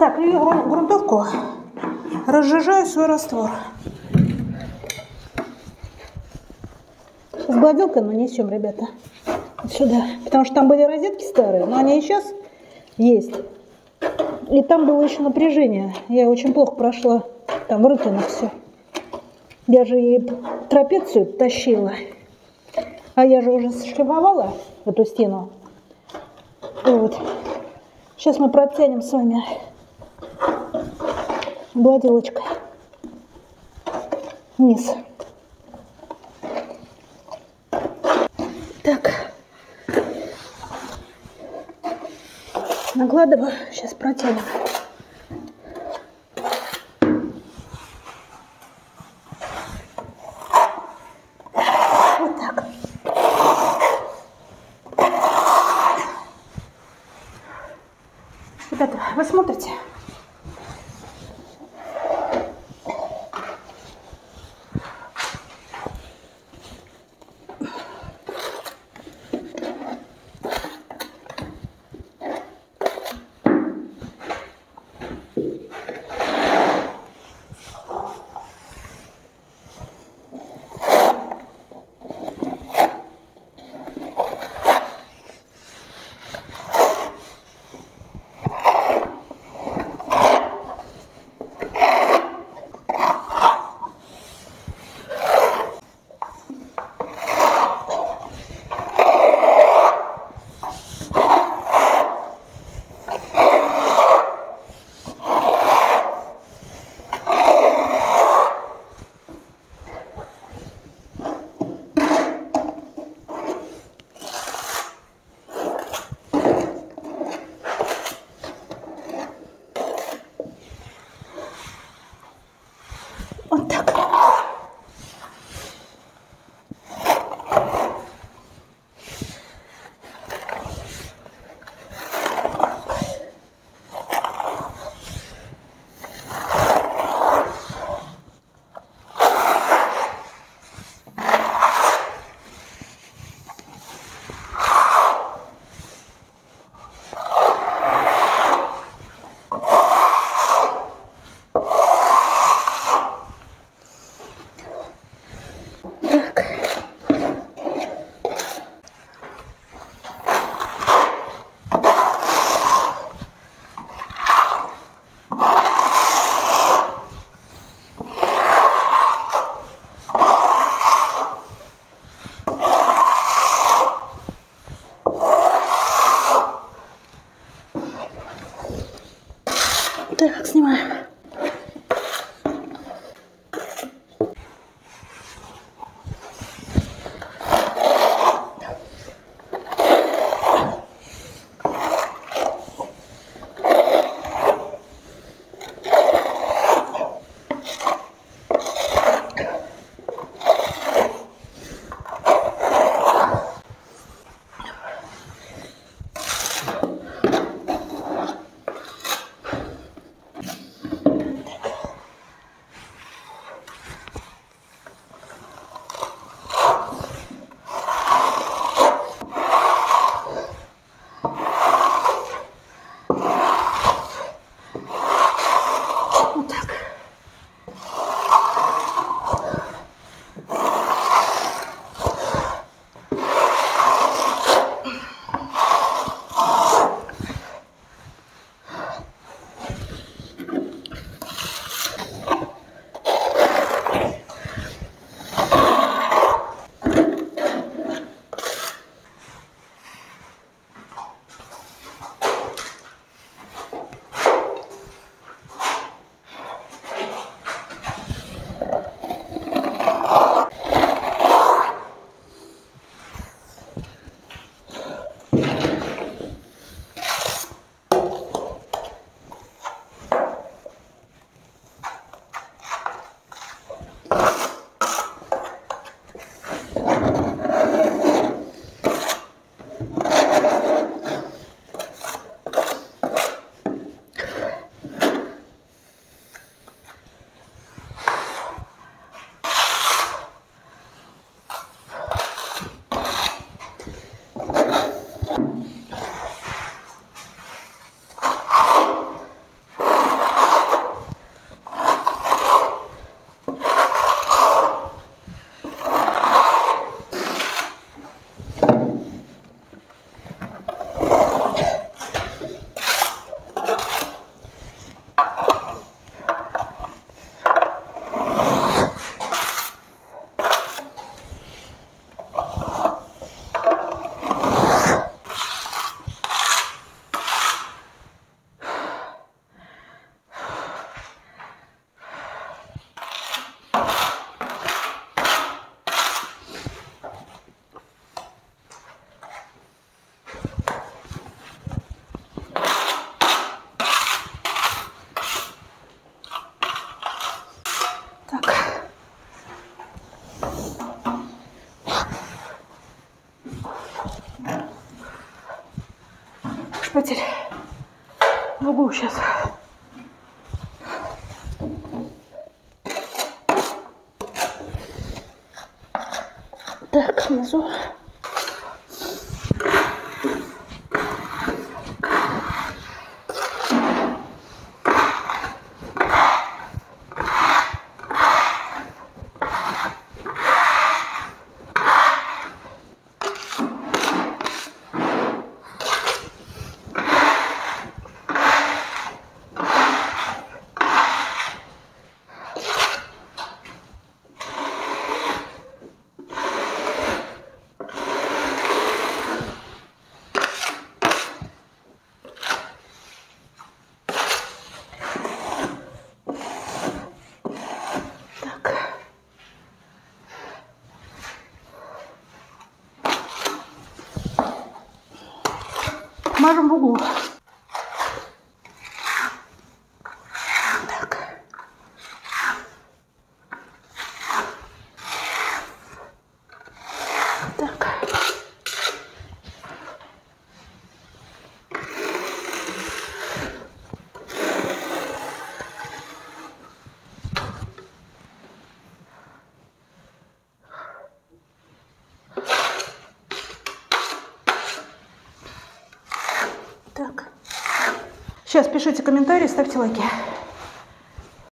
Так, и гру- грунтовку разжижаю свой раствор. С гладилкой нанесем, ребята, сюда. Потому что там были розетки старые, но они и сейчас есть. И там было еще напряжение. Я очень плохо прошла. Там рытвинах все. Я же и трапецию тащила. А я же уже шлифовала эту стену. Вот. Сейчас мы протянем с вами гладилочкой вниз. Так. Накладываю. Сейчас протянем. Ребята, вы смотрите? Шпатель в углу сейчас. Так, внизу. Мажем в углу. Так. Так. Так. Сейчас пишите комментарии, ставьте лайки.